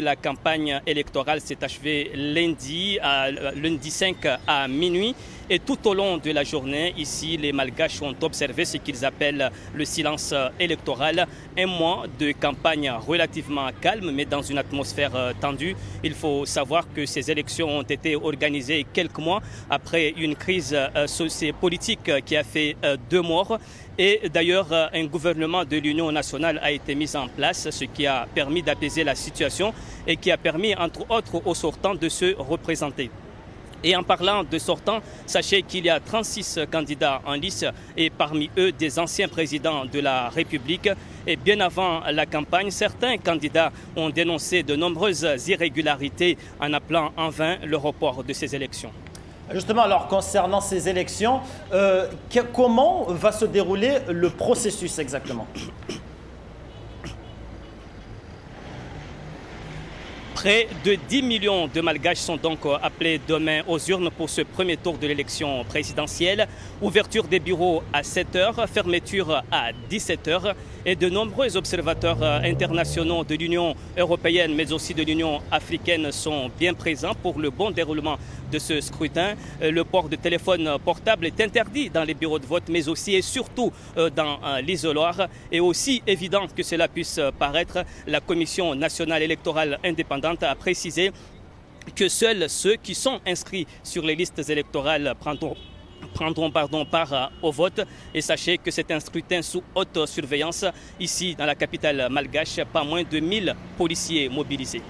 La campagne électorale s'est achevée lundi, lundi 5 à minuit. Et tout au long de la journée, ici, les Malgaches ont observé ce qu'ils appellent le silence électoral. Un mois de campagne relativement calme, mais dans une atmosphère euh, tendue. Il faut savoir que ces élections ont été organisées quelques mois après une crise euh, politique qui a fait euh, deux morts. Et d'ailleurs, un gouvernement de l'Union nationale a été mis en place, ce qui a permis d'apaiser la situation et qui a permis, entre autres, aux sortants de se représenter. Et en parlant de sortants, sachez qu'il y a 36 candidats en lice et parmi eux des anciens présidents de la République. Et bien avant la campagne, certains candidats ont dénoncé de nombreuses irrégularités en appelant en vain le report de ces élections. Justement, alors concernant ces élections, euh, comment va se dérouler le processus exactement? Près de 10 millions de Malgaches sont donc euh, appelés demain aux urnes pour ce premier tour de l'élection présidentielle. Ouverture des bureaux à 7 heures, fermeture à 17 heures et de nombreux observateurs euh, internationaux de l'Union européenne mais aussi de l'Union africaine sont bien présents pour le bon déroulement de ce scrutin. Euh, le port de téléphone portable est interdit dans les bureaux de vote mais aussi et surtout dans l'isoloir. Et aussi évident que cela puisse paraître, la Commission nationale électorale indépendante a précisé que seuls ceux qui sont inscrits sur les listes électorales prendront part au vote. Et sachez que c'est un scrutin sous haute surveillance ici dans la capitale malgache, pas moins de 1000 policiers mobilisés.